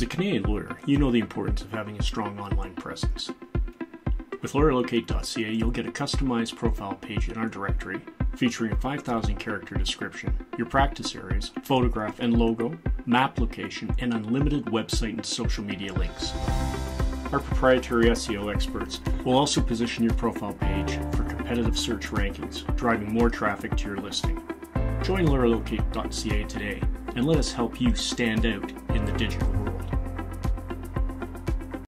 As a Canadian lawyer, you know the importance of having a strong online presence. With lawyerlocate.ca, you'll get a customized profile page in our directory featuring a 5,000 character description, your practice areas, photograph and logo, map location, and unlimited website and social media links. Our proprietary SEO experts will also position your profile page for competitive search rankings, driving more traffic to your listing. Join lawyerlocate.ca today and let us help you stand out in the digital world.